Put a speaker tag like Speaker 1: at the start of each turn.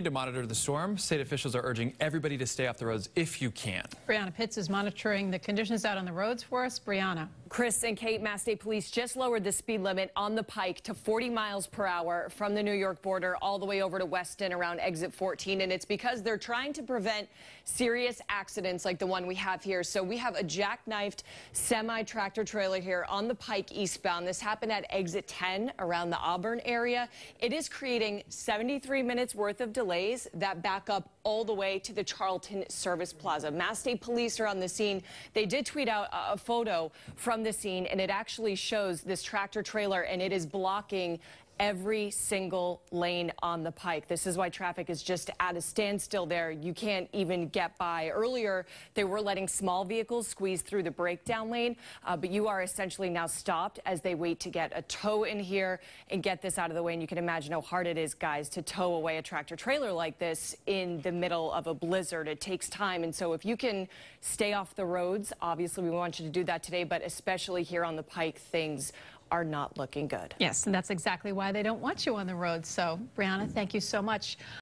Speaker 1: to monitor the storm. State officials are urging everybody to stay off the roads if you can.
Speaker 2: Brianna Pitts is monitoring the conditions out on the roads for us. Brianna.
Speaker 3: Chris and Kate, Mass State Police just lowered the speed limit on the Pike to 40 miles per hour from the New York border all the way over to Weston around exit 14. And it's because they're trying to prevent serious accidents like the one we have here. So we have a jackknifed semi tractor trailer here on the Pike eastbound. This happened at exit 10 around the Auburn area. It is creating 73 minutes worth of delays that back up all the way to the Charlton Service Plaza. Mass State Police are on the scene. They did tweet out a photo from the scene, and it actually shows this tractor trailer, and it is blocking every single lane on the pike. This is why traffic is just at a standstill there. You can't even get by. Earlier, they were letting small vehicles squeeze through the breakdown lane, uh, but you are essentially now stopped as they wait to get a tow in here and get this out of the way. And you can imagine how hard it is, guys, to tow away a tractor trailer like this in the middle of a blizzard. It takes time. And so if you can stay off the roads, obviously we want you to do that today, but especially here on the pike, things are not looking good.
Speaker 2: Yes, and that's exactly why they don't want you on the road. So, Brianna, thank you so much.